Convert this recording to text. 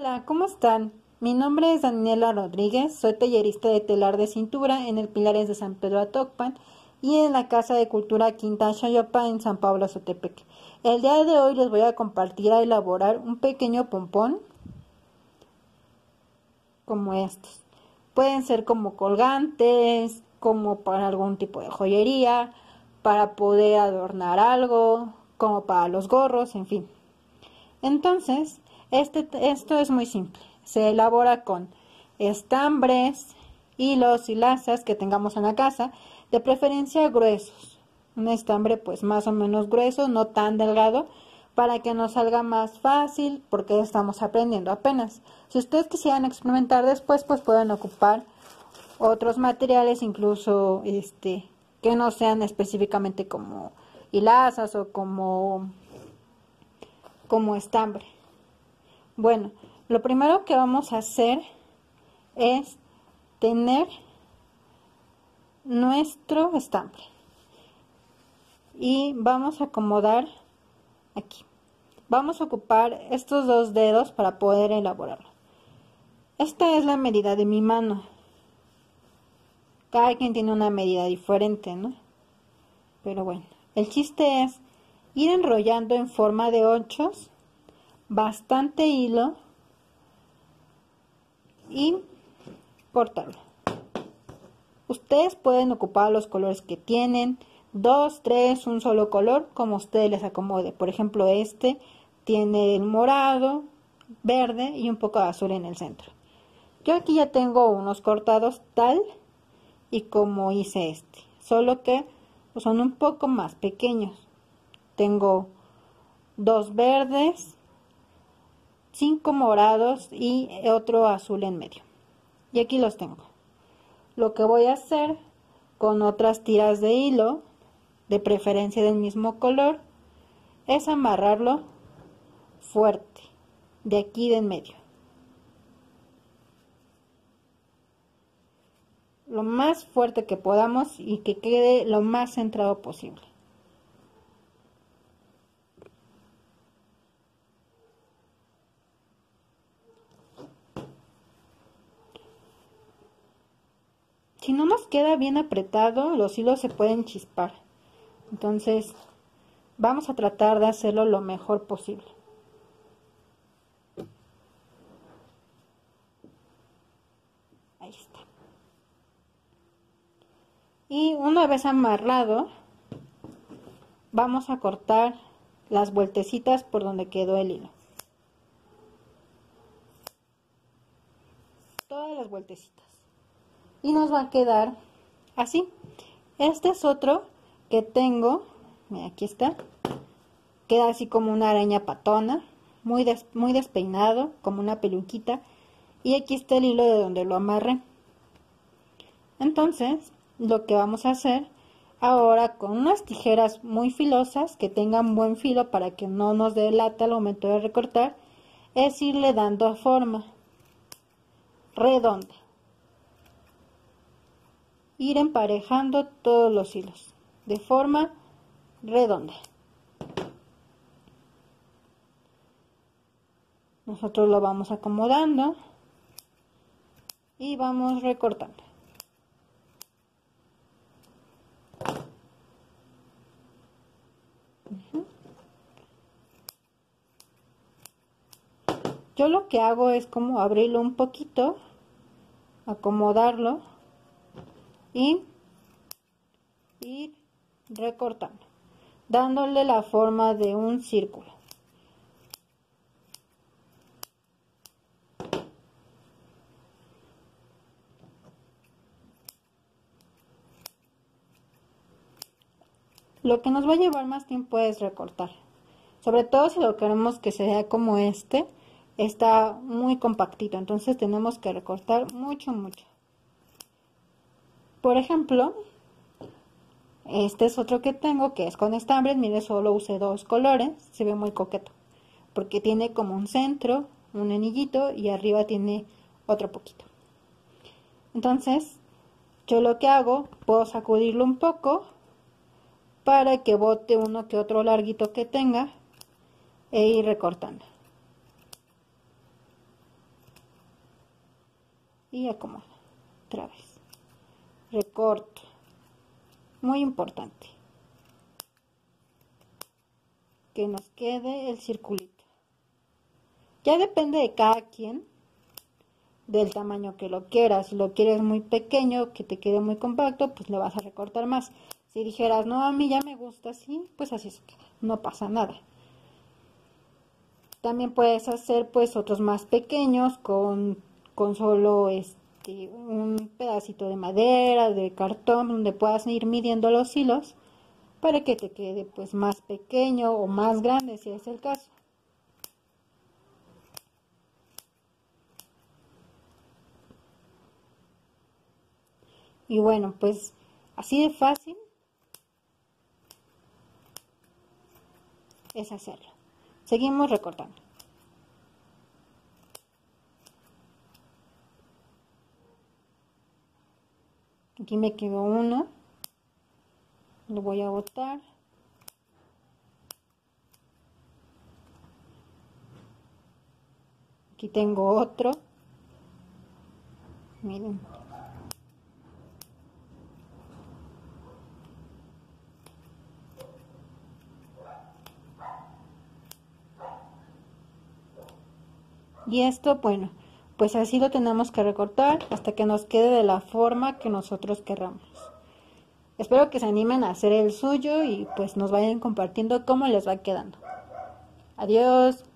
Hola, ¿cómo están? Mi nombre es Daniela Rodríguez, soy tallerista de telar de cintura en el Pilares de San Pedro Atocpan y en la Casa de Cultura Quinta Chayopa en San Pablo Sotepec. El día de hoy les voy a compartir a elaborar un pequeño pompón como estos. Pueden ser como colgantes, como para algún tipo de joyería, para poder adornar algo, como para los gorros, en fin. Entonces, este, esto es muy simple. Se elabora con estambres, hilos y lazas que tengamos en la casa, de preferencia gruesos. Un estambre pues más o menos grueso, no tan delgado, para que nos salga más fácil porque estamos aprendiendo apenas. Si ustedes quisieran experimentar después, pues pueden ocupar otros materiales, incluso este que no sean específicamente como hilazas o como como estambre. Bueno, lo primero que vamos a hacer es tener nuestro estambre y vamos a acomodar aquí. Vamos a ocupar estos dos dedos para poder elaborarlo. Esta es la medida de mi mano. Cada quien tiene una medida diferente, ¿no? Pero bueno, el chiste es ir enrollando en forma de ochos bastante hilo y cortarlo. Ustedes pueden ocupar los colores que tienen, dos, tres, un solo color, como ustedes les acomode. Por ejemplo, este tiene el morado, verde y un poco de azul en el centro. Yo aquí ya tengo unos cortados tal y como hice este, solo que son un poco más pequeños. Tengo dos verdes, cinco morados y otro azul en medio. Y aquí los tengo. Lo que voy a hacer con otras tiras de hilo, de preferencia del mismo color, es amarrarlo fuerte, de aquí de en medio. Lo más fuerte que podamos y que quede lo más centrado posible. Si no nos queda bien apretado, los hilos se pueden chispar. Entonces, vamos a tratar de hacerlo lo mejor posible. Ahí está. Y una vez amarrado, vamos a cortar las vueltecitas por donde quedó el hilo. Todas las vueltecitas y nos va a quedar así. Este es otro que tengo, aquí está, queda así como una araña patona, muy, muy despeinado, como una peluquita, y aquí está el hilo de donde lo amarré. Entonces, lo que vamos a hacer ahora con unas tijeras muy filosas que tengan buen filo para que no nos dé lata al momento de recortar, es irle dando forma redonda ir emparejando todos los hilos de forma redonda. Nosotros lo vamos acomodando y vamos recortando. Yo lo que hago es como abrirlo un poquito, acomodarlo y ir recortando, dándole la forma de un círculo. Lo que nos va a llevar más tiempo es recortar. Sobre todo si lo queremos que sea como este, está muy compactito. Entonces tenemos que recortar mucho, mucho. Por ejemplo, este es otro que tengo que es con estambres. Mire, solo usé dos colores. Se ve muy coqueto. Porque tiene como un centro, un anillito y arriba tiene otro poquito. Entonces, yo lo que hago, puedo sacudirlo un poco para que bote uno que otro larguito que tenga e ir recortando. y acomodo otra vez. Recorto. Muy importante. Que nos quede el circulito. Ya depende de cada quien, del tamaño que lo quieras. Si lo quieres muy pequeño, que te quede muy compacto, pues le vas a recortar más. Si dijeras, no, a mí ya me gusta así, pues así se queda. No pasa nada. También puedes hacer pues otros más pequeños con, con solo este, un pedacito de madera, de cartón, donde puedas ir midiendo los hilos para que te quede pues más pequeño o más grande si es el caso. Y bueno, pues así de fácil es hacerlo. Seguimos recortando. Aquí me quedó uno. Lo voy a botar. Aquí tengo otro. Miren. Y esto, bueno, pues así lo tenemos que recortar hasta que nos quede de la forma que nosotros querramos. Espero que se animen a hacer el suyo y pues nos vayan compartiendo cómo les va quedando. Adiós.